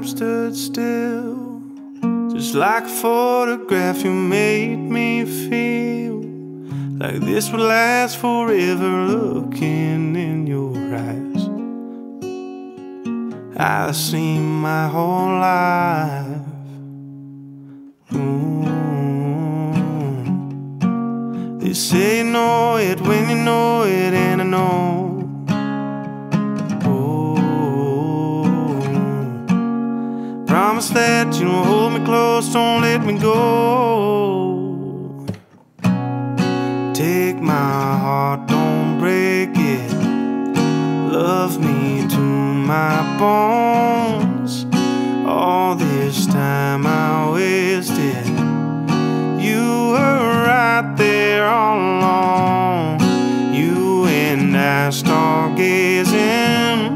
time stood still. Just like a photograph, you made me feel like this would last forever. Looking in your eyes, I've seen my whole life. Ooh. They say you know it when you know it, and I know. Promise that you'll hold me close, don't let me go. Take my heart, don't break it. Love me to my bones. All this time I wasted. You were right there all along. You and I stargazing.